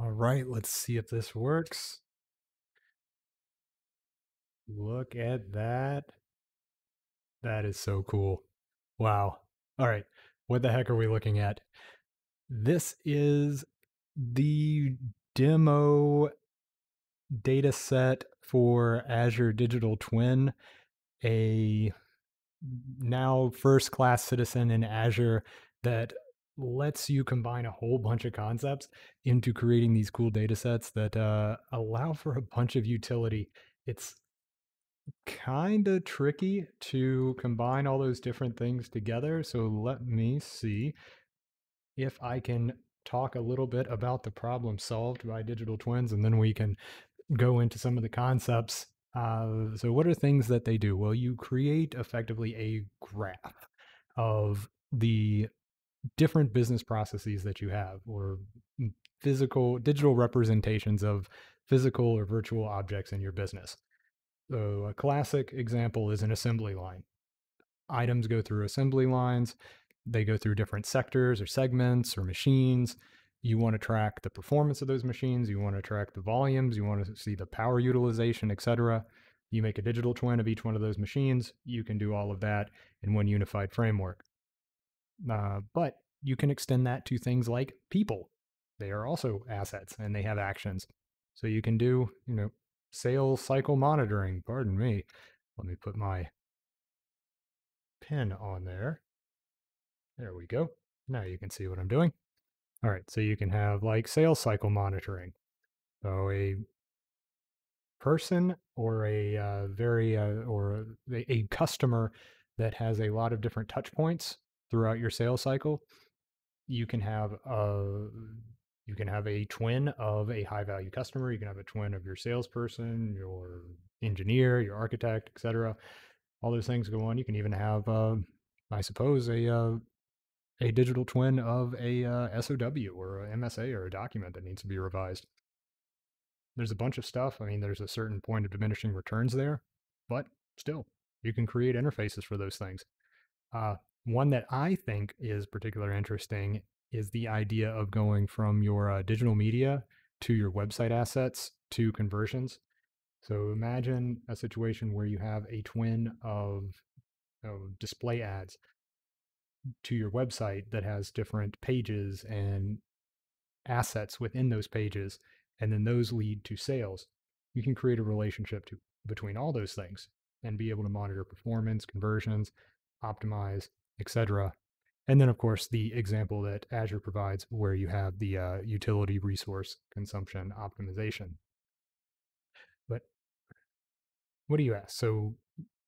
All right, let's see if this works. Look at that. That is so cool. Wow. All right, what the heck are we looking at? This is the demo data set for Azure Digital Twin, a now first class citizen in Azure that lets you combine a whole bunch of concepts into creating these cool data sets that uh, allow for a bunch of utility. It's kind of tricky to combine all those different things together. So let me see if I can talk a little bit about the problem solved by digital twins, and then we can go into some of the concepts. Uh, so, what are things that they do? Well, you create effectively a graph of the different business processes that you have, or mm, physical, digital representations of physical or virtual objects in your business. So, a classic example is an assembly line. Items go through assembly lines, they go through different sectors or segments or machines. You want to track the performance of those machines, you want to track the volumes, you want to see the power utilization, etc. You make a digital twin of each one of those machines. You can do all of that in one unified framework. Uh, but you can extend that to things like people. They are also assets and they have actions. So you can do, you know, sales cycle monitoring. Pardon me. Let me put my pin on there. There we go. Now you can see what I'm doing. All right, so you can have like sales cycle monitoring. So a person or a uh, very uh, or a, a customer that has a lot of different touch points throughout your sales cycle, you can have a you can have a twin of a high value customer. You can have a twin of your salesperson, your engineer, your architect, etc. All those things go on. You can even have, uh, I suppose, a uh, a digital twin of a uh, SOW or a MSA or a document that needs to be revised. There's a bunch of stuff. I mean, there's a certain point of diminishing returns there, but still, you can create interfaces for those things. Uh, one that I think is particularly interesting is the idea of going from your uh, digital media to your website assets to conversions. So imagine a situation where you have a twin of, display ads to your website that has different pages and assets within those pages, and then those lead to sales. You can create a relationship to, between all those things and be able to monitor performance, conversions, optimize, etc. And then, of course, the example that Azure provides where you have the uh, utility resource consumption optimization. But what do you ask? So,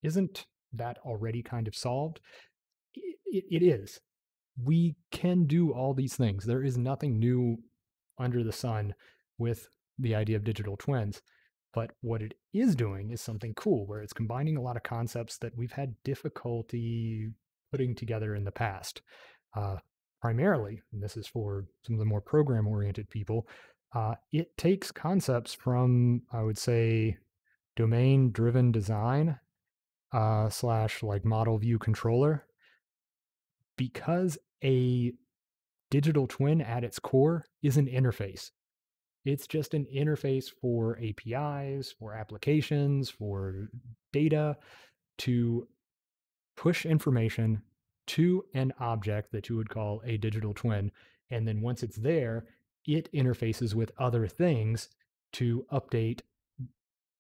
isn't that already kind of solved? it, it is. We can do all these things. There is nothing new under the sun with the idea of digital twins. But what it is doing is something cool where it's combining a lot of concepts that we've had difficulty putting together in the past. Uh, primarily, and this is for some of the more program oriented people, uh, it takes concepts from, I would say, domain driven design uh, slash like model view controller because a digital twin at its core is an interface. It's just an interface for APIs, for applications, for data to push information to an object that you would call a digital twin. And then once it's there, it interfaces with other things to update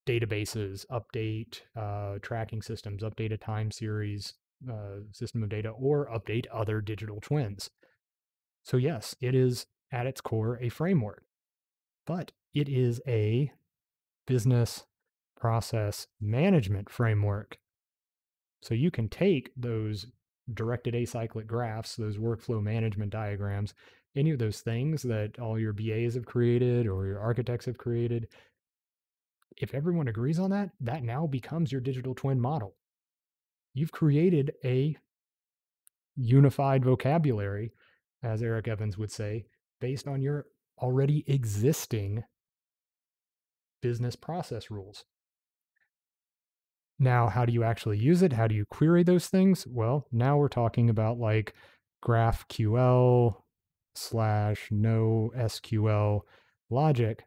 databases, update uh, tracking systems, update a time series, uh, system of data or update other digital twins. So, yes, it is at its core a framework, but it is a business process management framework. So, you can take those directed acyclic graphs, those workflow management diagrams, any of those things that all your BAs have created or your architects have created. If everyone agrees on that, that now becomes your digital twin model you've created a unified vocabulary, as Eric Evans would say, based on your already existing business process rules. Now, how do you actually use it? How do you query those things? Well, now we're talking about like GraphQL slash NoSQL logic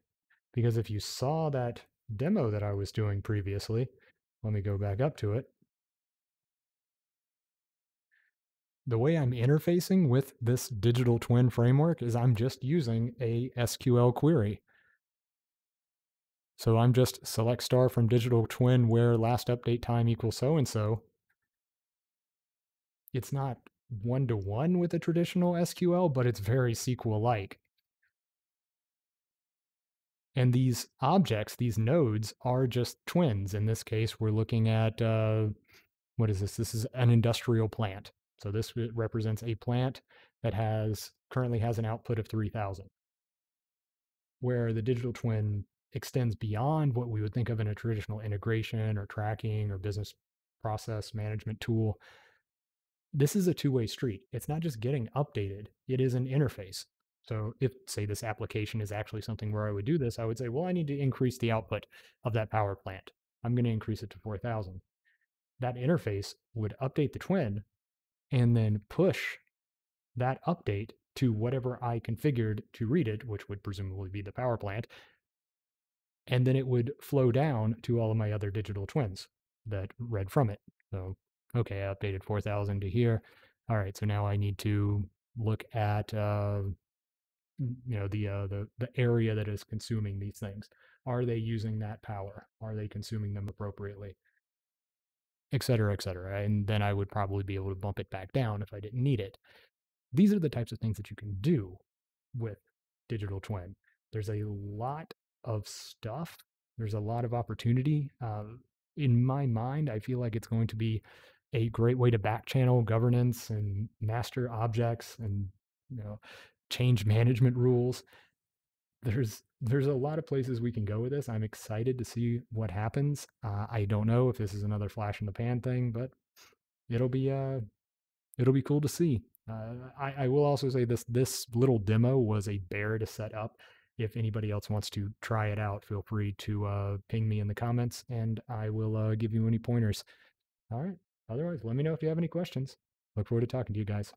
because if you saw that demo that I was doing previously, let me go back up to it. The way I'm interfacing with this digital twin framework is I'm just using a SQL query. So I'm just select star from digital twin where last update time equals so and so. It's not one to one with a traditional SQL, but it's very SQL like. And these objects, these nodes, are just twins. In this case, we're looking at uh, what is this? This is an industrial plant. So this represents a plant that has currently has an output of 3000. Where the digital twin extends beyond what we would think of in a traditional integration or tracking or business process management tool. This is a two way street. It's not just getting updated, it is an interface. So if say this application is actually something where I would do this, I would say, well, I need to increase the output of that power plant. I'm going to increase it to 4000. That interface would update the twin and then push that update to whatever I configured to read it, which would presumably be the power plant. And then it would flow down to all of my other digital twins that read from it. So, okay, I updated 4000 to here. All right, so now I need to look at uh, you know the uh, the the area that is consuming these things. Are they using that power? Are they consuming them appropriately? Et cetera, et cetera. And then I would probably be able to bump it back down if I didn't need it. These are the types of things that you can do with digital twin. There's a lot of stuff. There's a lot of opportunity. Uh, in my mind, I feel like it's going to be a great way to back channel governance and master objects and you know change management rules. There's there's a lot of places we can go with this. I'm excited to see what happens. Uh, I don't know if this is another flash in the pan thing, but it'll be uh it'll be cool to see. Uh, I, I will also say this this little demo was a bear to set up. If anybody else wants to try it out, feel free to uh, ping me in the comments, and I will uh, give you any pointers. All right. Otherwise, let me know if you have any questions. Look forward to talking to you guys.